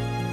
you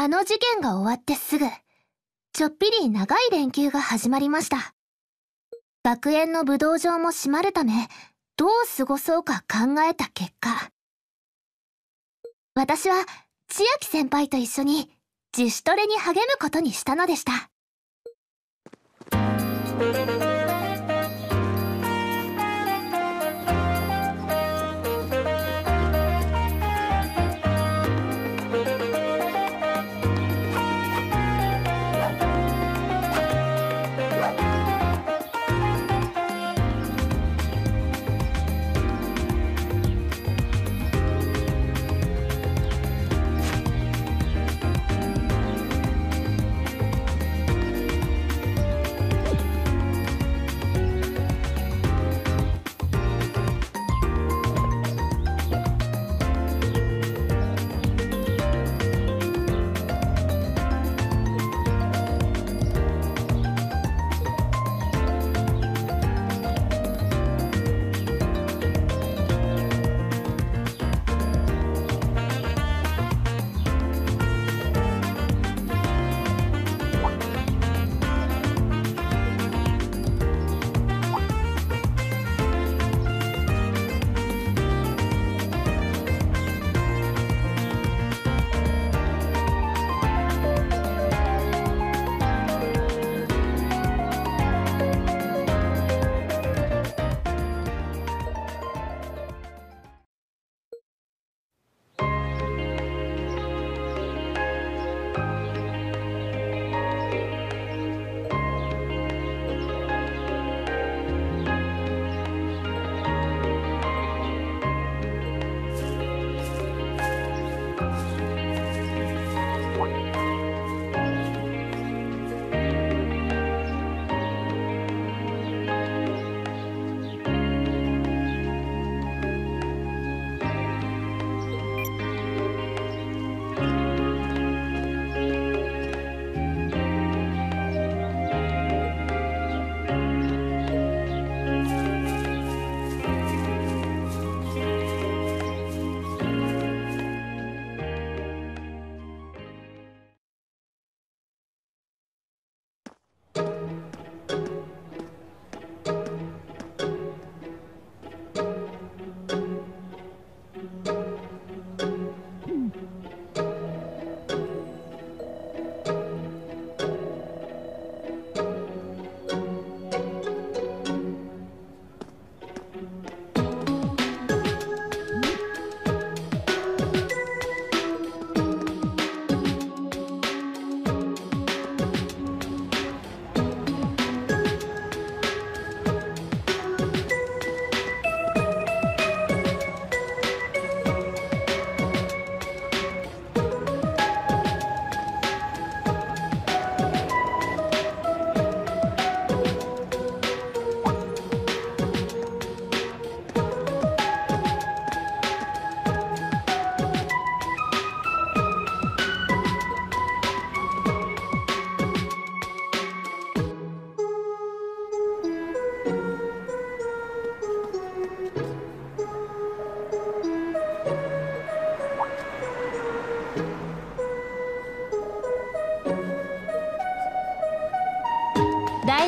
あの事件が終わってすぐ、ちょっぴり長い連休が始まりました。学園の武道場も閉まるため、どう過ごそうか考えた結果、私は千秋先輩と一緒に自主トレに励むことにしたのでした。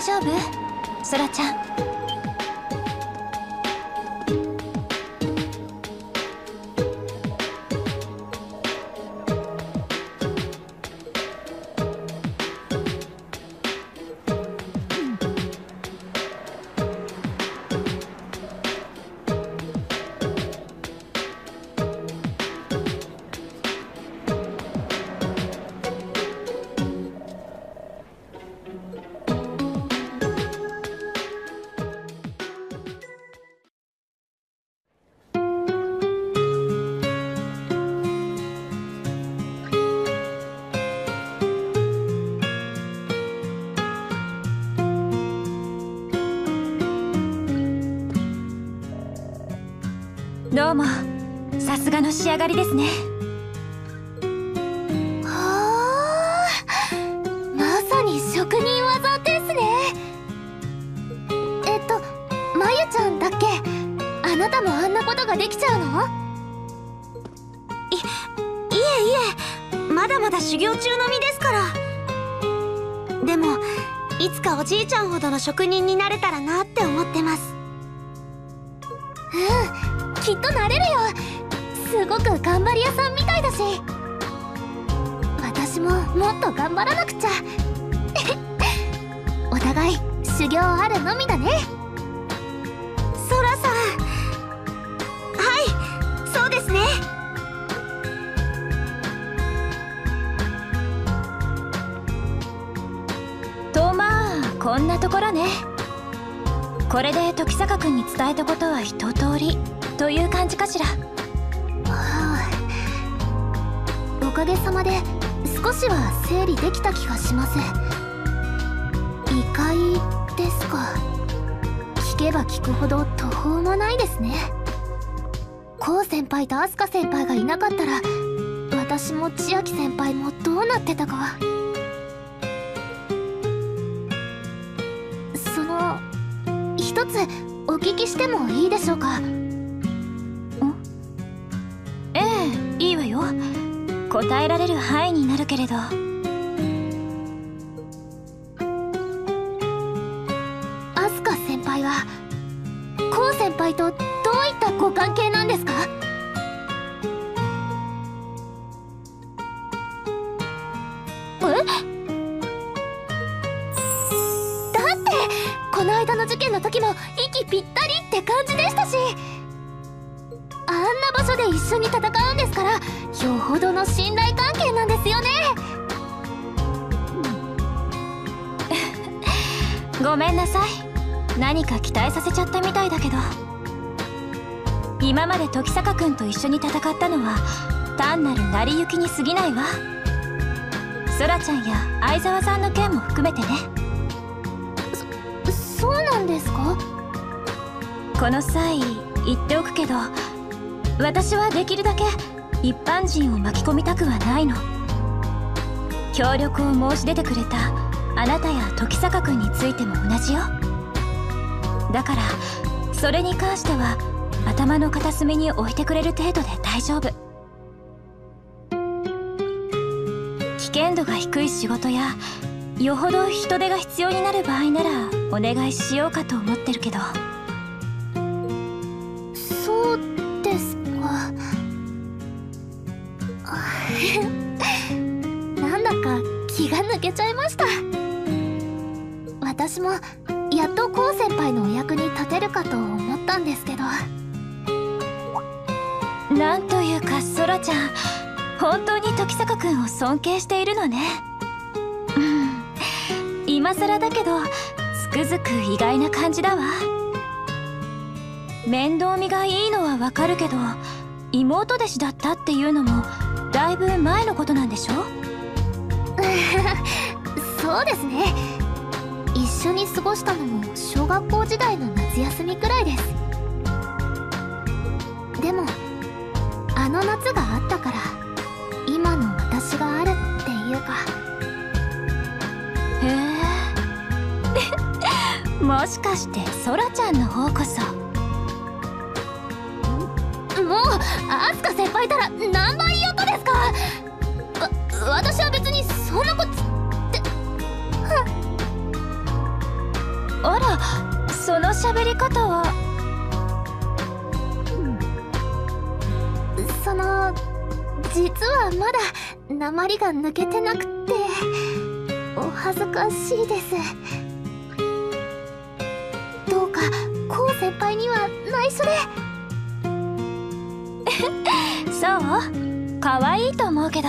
大丈夫？ソラちゃん。すがの仕上がりですね。はあまさに職人技ですね。えっとまゆちゃんだっけ？あなたもあんなことができちゃうの？いいえいえまだまだ修業中の身ですから。でもいつかおじいちゃんほどの職人になれたらなって思ってます。うんきっとなれるよすごく頑張り屋さんみたいだし。私ももっと頑張らなくちゃ。お互い修行あるのみだね。ソラさん。はいそうですね。とまあこんなところね。これで時坂君に伝えたことは一通りという感じかしら。かげさまで少しは整理できた気がします異界ですか。聞けば聞くほど途方もないですね。コウ先輩とアスカ先輩がいなかったら私も千秋先輩もどうなってたかその一つお聞きしてもいいでしょうか。答えられる範囲になるけれど。で一緒に戦うんですからよほどの信頼関係なんですよね。ごめんなさい。何か期待させちゃったみたいだけど。今まで時坂君と一緒に戦ったのは単なる成り行きに過ぎないわ。ソラちゃんや相沢さんの件も含めてね。そうなんですか？この際言っておくけど私はできるだけ一般人を巻き込みたくはないの。協力を申し出てくれたあなたや時坂君についても同じよ。だからそれに関しては頭の片隅に置いてくれる程度で大丈夫。危険度が低い仕事やよほど人手が必要になる場合ならお願いしようかと思ってるけど。けちゃいました。私もやっとコウ先輩のお役に立てるかと思ったんですけど。なんというかソラちゃん本当に時坂君を尊敬しているのね。うん。今更だけどつくづく意外な感じだわ。面倒見がいいのはわかるけど妹弟子だったっていうのもだいぶ前のことなんでしょ？そうですね。一緒に過ごしたのも小学校時代の夏休みくらいです。でもあの夏があったから今の私があるっていうか。へえ。もしかしてソラちゃんの方こそ。もうアスカ先輩たら何倍その喋り方は？その実はまだ鉛が抜けてなくてお恥ずかしいです。どうかコウ先輩には内緒で。そう？可愛いと思うけど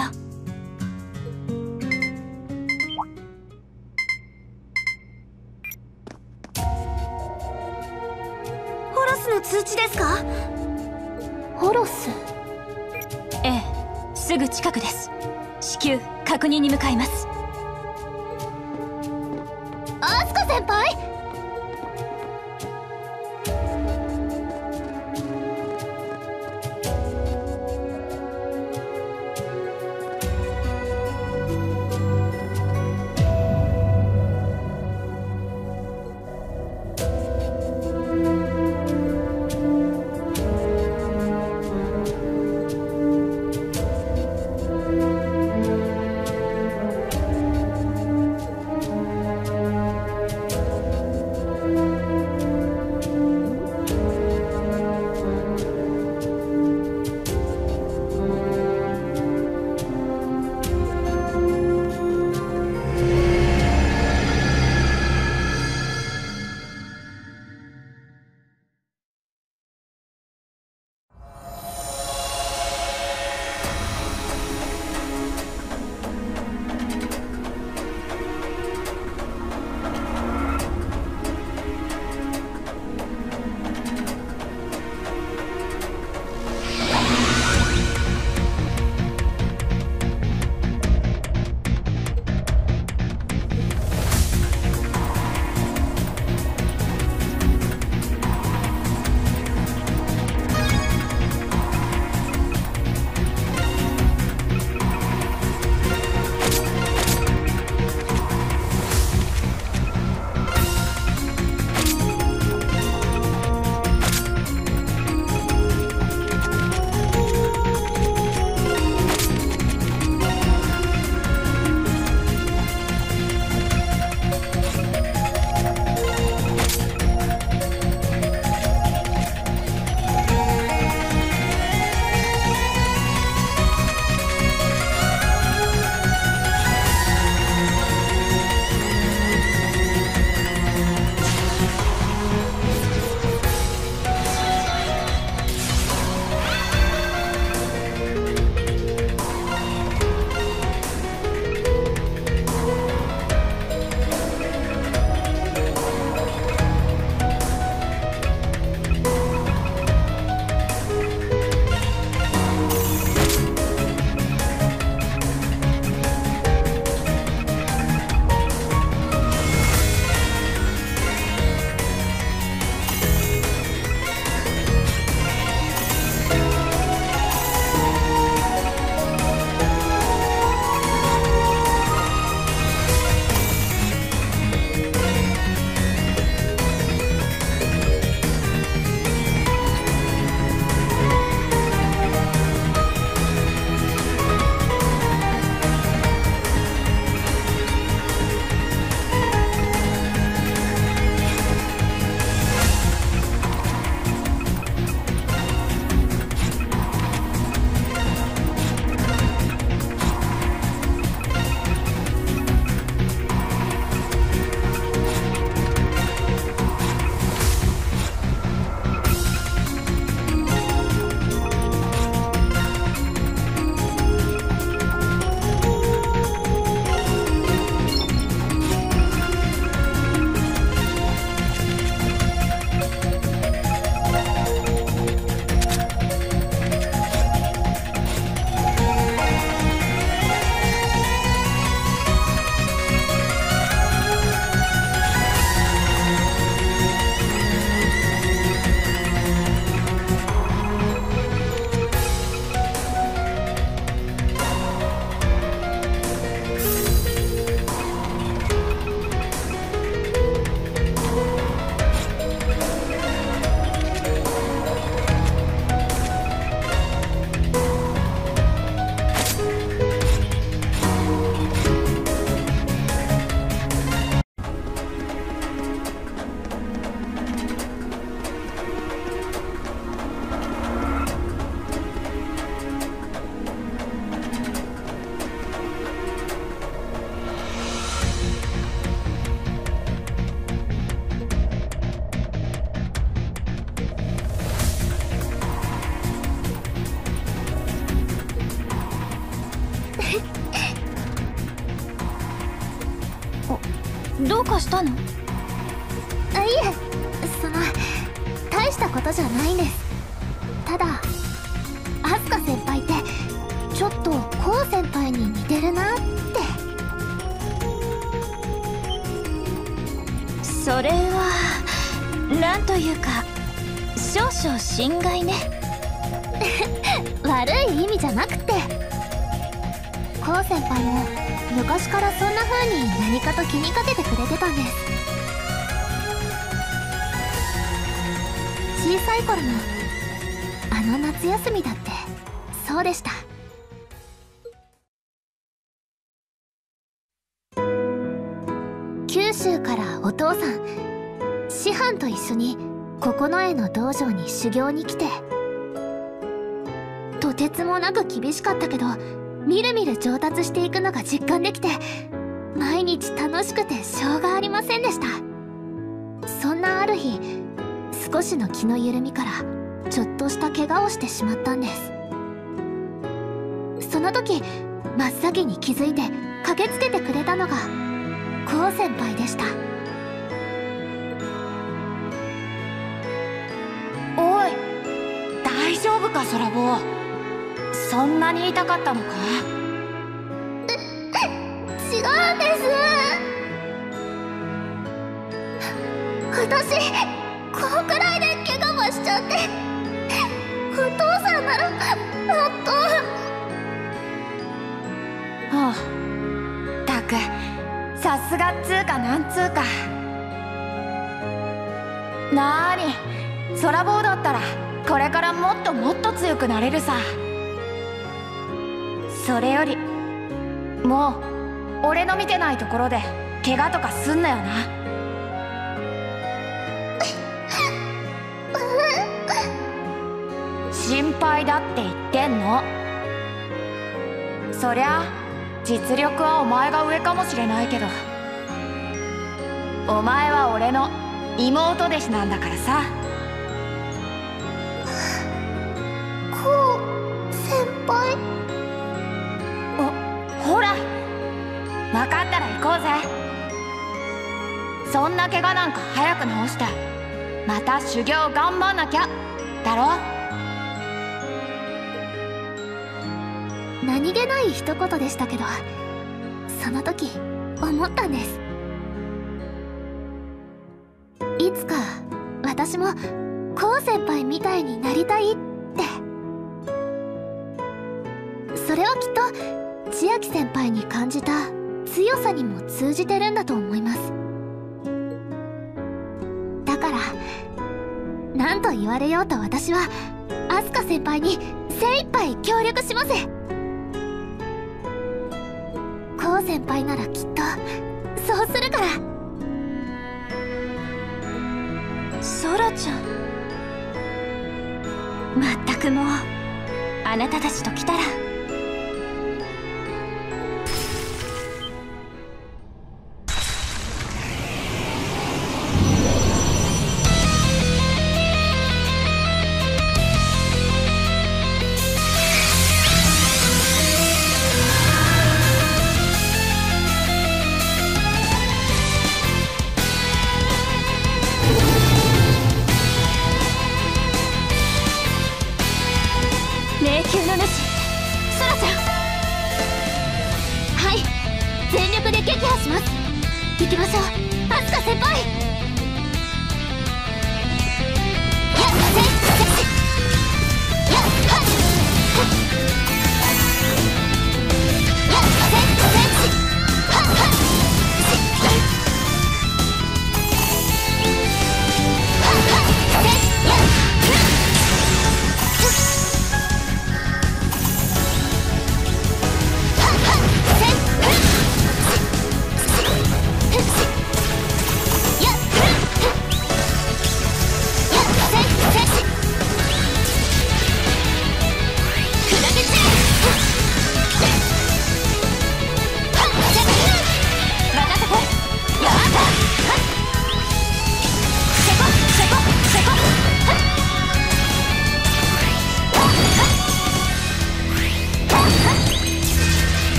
通知ですか？ホロス。ええすぐ近くです。至急確認に向かいます。ただアスカ先輩ってちょっとコウ先輩に似てるなって。それはなんというか少々心外ね。悪い意味じゃなくて。コウ先輩も昔からそんな風に何かと気にかけてくれてたんです。小さい頃のあの夏休みだって。そうでした。九州からお父さん師範と一緒に九重の道場に修行に来て。とてつもなく厳しかったけどみるみる上達していくのが実感できて毎日楽しくてしょうがありませんでした。そんなある日少しの気の緩みからちょっとした怪我をしてしまったんです。その時真っ先に気づいて駆けつけてくれたのがこう先輩でした。おい大丈夫か空坊。そんなに痛かったのか？違うんです。私こんくらいで怪我もしちゃってお父さんならもっとはあたくさすがっつうかなんつうか。なーに空坊だったらこれからもっともっと強くなれるさ。それよりもう俺の見てないところで怪我とかすんなよな。心配だって言ってんの。そりゃ実力はお前が上かもしれないけど。お前は俺の妹弟子なんだからさ。こう先輩？おほら分かったら行こうぜ。そんな怪我なんか早く治してまた修行頑張んなきゃだろ何気ない一言でしたけどその時思ったんです。いつか私もこう先輩みたいになりたいって。それはきっと千秋先輩に感じた強さにも通じてるんだと思います。だから何と言われようと私はアスカ先輩に精一杯協力します。先輩ならきっとそうするから。ソラちゃん。まったくもうあなたたちと来たら。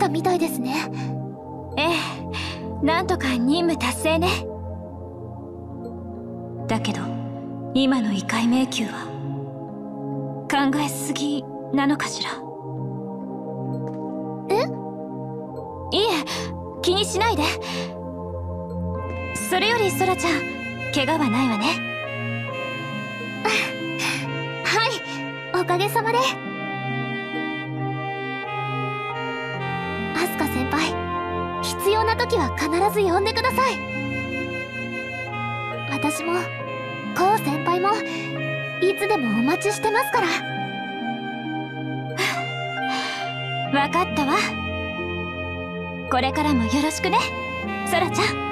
たみたいですね。ええなんとか任務達成ね。だけど今の異界迷宮は考えすぎなのかしら。え？いえ気にしないで。それよりソラちゃん怪我はないわね。はいおかげさまで時は必ず呼んでください。私もコウ先輩もいつでもお待ちしてますから。分かったわ。これからもよろしくね。ソラちゃん。